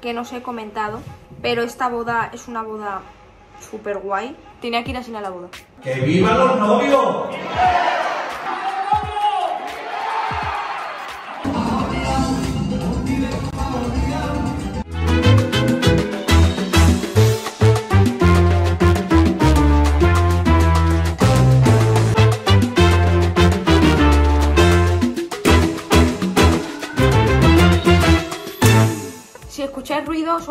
que no os he comentado, pero esta boda es una boda súper guay. Tenía que ir así a la boda. ¡Que vivan los novios!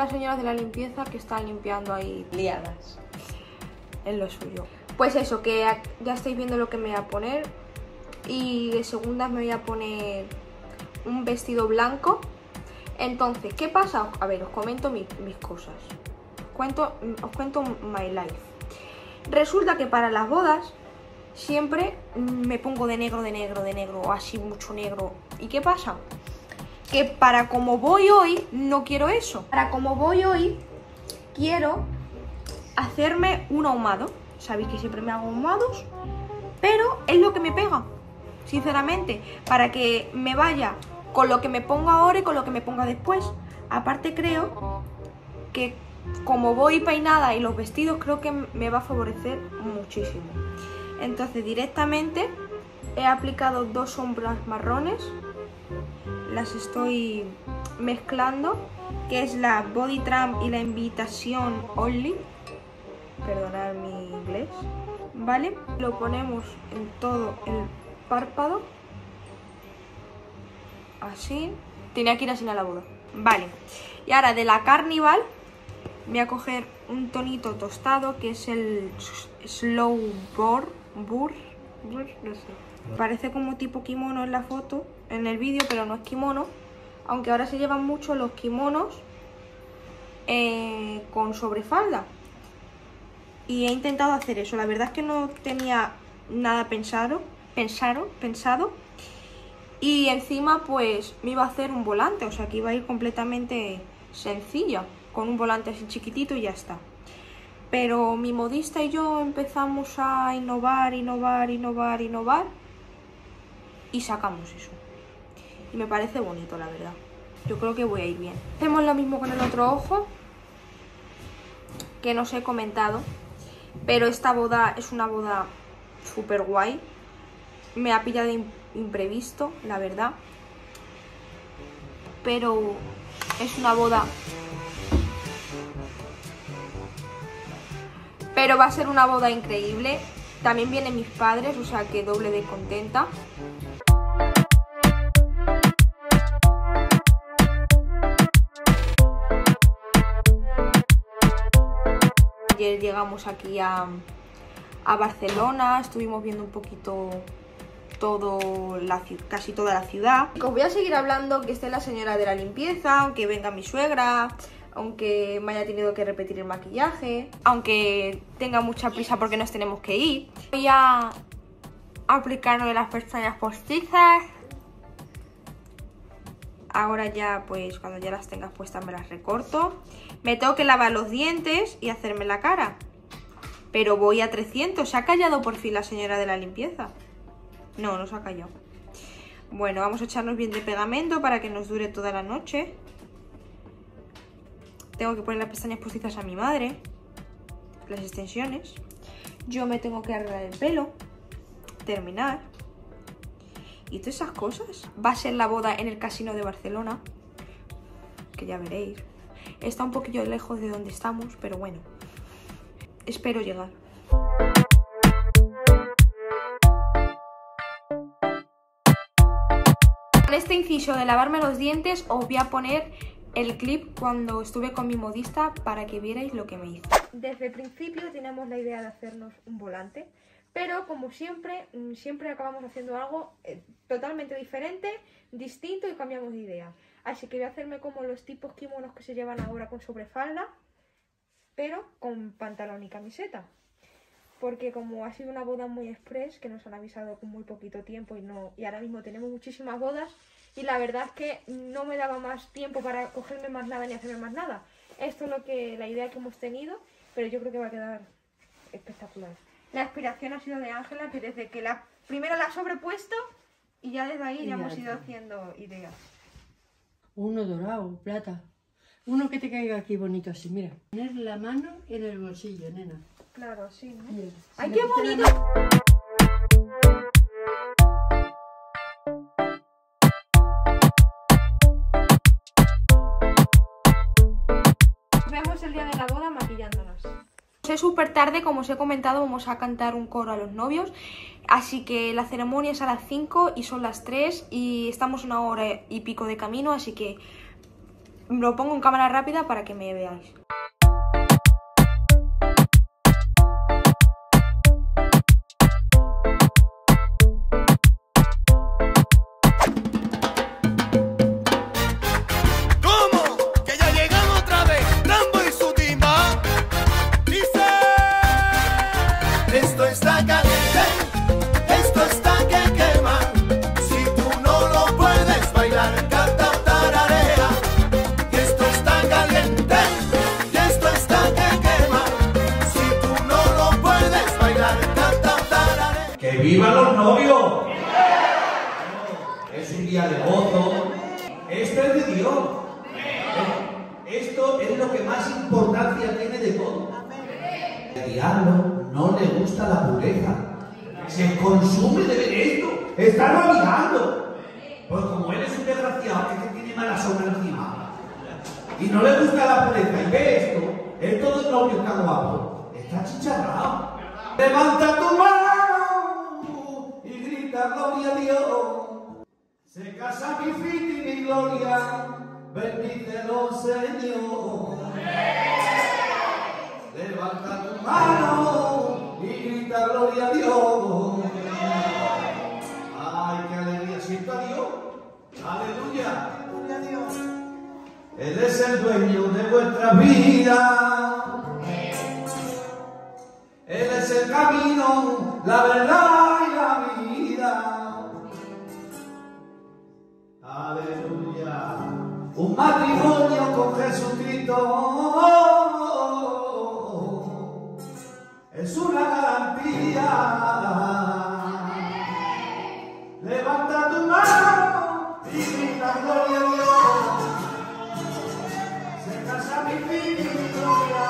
Las señoras de la limpieza que están limpiando ahí liadas. en lo suyo. Pues eso, que ya estáis viendo lo que me voy a poner. Y de segundas me voy a poner un vestido blanco. Entonces, ¿qué pasa? A ver, os comento mi- mis cosas. Os cuento, os cuento my life. Resulta que para las bodas siempre me pongo de negro, de negro, de negro, o así mucho negro. ¿Y qué pasa? Que para como voy hoy, no quiero eso. Para como voy hoy, quiero hacerme un ahumado. Sabéis que siempre me hago ahumados, pero es lo que me pega, sinceramente, para que me vaya con lo que me ponga ahora y con lo que me ponga después. Aparte creo que como voy peinada y los vestidos creo que me va a favorecer muchísimo. Entonces directamente he aplicado dos sombras marrones, las estoy mezclando, que es la Body Tramp y la Invitación Only perdonad mi inglés, ¿vale? Lo ponemos en todo el párpado, así. Tenía que ir así a la boda, vale. Y ahora de la Carnival voy a coger un tonito tostado que es el Slow Bur, Bur, Bur, no sé. Parece como tipo kimono en la foto, en el vídeo, pero no es kimono. Aunque ahora se llevan mucho los kimonos eh, con sobrefalda y he intentado hacer eso. La verdad es que no tenía nada pensado, pensado, pensado. Y encima pues me iba a hacer un volante, o sea que iba a ir completamente sencilla, con un volante así chiquitito y ya está. Pero mi modista y yo empezamos a innovar, innovar, innovar, innovar y sacamos eso. Y me parece bonito, la verdad. Yo creo que voy a ir bien. Hacemos lo mismo con el otro ojo, que no os he comentado. Pero esta boda es una boda súper guay. Me ha pillado imprevisto, la verdad. Pero es una boda... Pero va a ser una boda increíble. También vienen mis padres, o sea que doble de contenta. Ayer llegamos aquí a, Barcelona, estuvimos viendo un poquito todo la, casi toda la ciudad. Os voy a seguir hablando que esté la señora de la limpieza, aunque venga mi suegra, aunque me haya tenido que repetir el maquillaje, aunque tenga mucha prisa porque nos tenemos que ir. Voy a aplicarme las pestañas postizas. Ahora ya, pues cuando ya las tengas puestas me las recorto. Me tengo que lavar los dientes y hacerme la cara. Pero voy a 300. ¿Se ha callado por fin la señora de la limpieza? No, no se ha callado. Bueno, vamos a echarnos bien de pegamento para que nos dure toda la noche. Tengo que poner las pestañas postizas a mi madre. Las extensiones. Yo me tengo que arreglar el pelo. Terminar. Y todas esas cosas. Va a ser la boda en el casino de Barcelona. Que ya veréis. Está un poquillo lejos de donde estamos, pero bueno. Espero llegar. Con este inciso de lavarme los dientes os voy a poner el clip cuando estuve con mi modista para que vierais lo que me hizo. Desde el principio teníamos la idea de hacernos un volante, pero como siempre, mm, siempre acabamos haciendo algo eh, totalmente diferente, distinto y cambiamos de idea. Así que voy a hacerme como los tipos kimonos que se llevan ahora con sobrefalda, pero con pantalón y camiseta. Porque como ha sido una boda muy express, que nos han avisado con muy poquito tiempo y no y ahora mismo tenemos muchísimas bodas y la verdad es que no me daba más tiempo para cogerme más nada ni hacerme más nada. Esto es lo que la idea que hemos tenido, pero yo creo que va a quedar espectacular. La inspiración ha sido de Ángela, que desde que la primero la ha sobrepuesto y ya desde ahí Y ya ya hemos ido haciendo ideas. Uno dorado, plata. Uno que te caiga aquí bonito así, mira. Poner la mano en el bolsillo, nena. Claro, sí. ¿no? ¡Ay, si qué bonito! vemos el día de la boda. Es súper tarde, como os he comentado, vamos a cantar un coro a los novios. Así que la ceremonia es a las 5 y son las 3 y estamos una hora y pico de camino, así que lo pongo en cámara rápida para que me veáis. Vivan los novios! Es un día de gozo. Esto es de Dios. Esto es lo que más importancia tiene de todo. Al diablo no le gusta la pureza. Se consume de ver esto. Está mirando. Pues como él es un desgraciado que que tiene mala sombra encima y no le gusta la pureza y ve esto, es todo el novio está guapo. Está chicharrado. Levanta tu mano gloria a Dios. Se casa mi fit y mi gloria, bendícelo Señor. Levanta tu mano y grita gloria a Dios. Ay, qué alegría, siento a Dios. Aleluya. Gloria a Dios. Él es el dueño de vuestra vida. Él es el camino, la verdad Un matrimonio con Jesucristo es una garantía. Levanta tu mano y grita gloria a Dios. Se casa mi fin y mi gloria.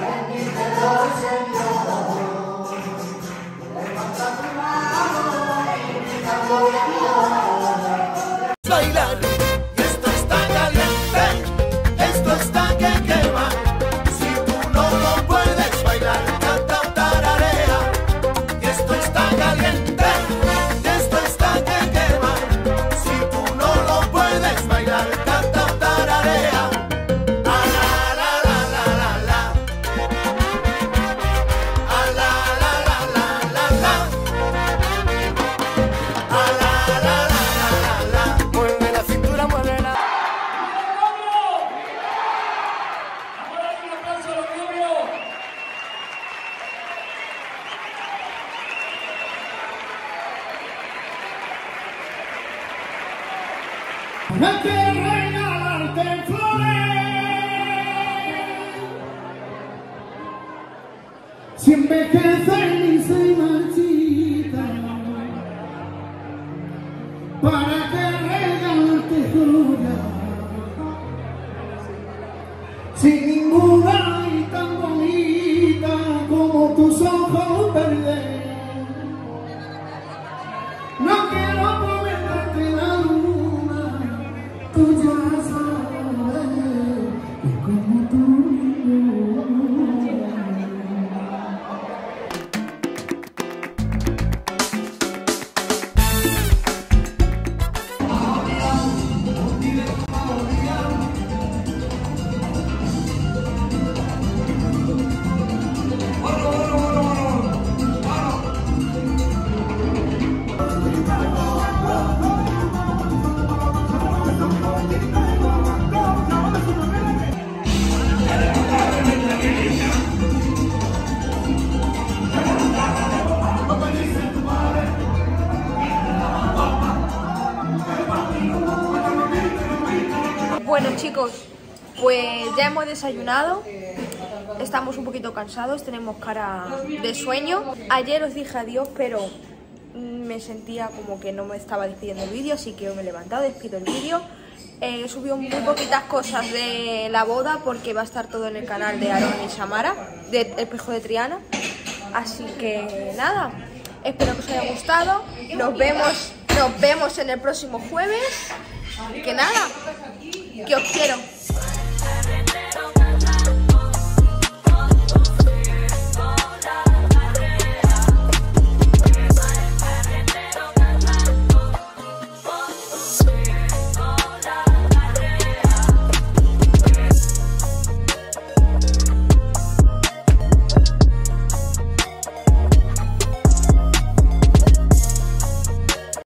Bendícelo, Señor. Levanta tu mano y grita gloria a Dios. Que regalarte flores. Si envejecen y se marchitan, para que regalarte joyas. Sin como chicos, pues ya hemos desayunado, estamos un poquito cansados, tenemos cara de sueño. Ayer os dije adiós, pero me sentía como que no me estaba despidiendo el vídeo, así que hoy me he levantado, despido el vídeo. Eh, he subido muy poquitas cosas de la boda porque va a estar todo en el canal de Aaron y Samara, de Espejo de Triana. Así que nada, espero que os haya gustado. Nos vemos, nos vemos en el próximo jueves. Que nada, que os quiero.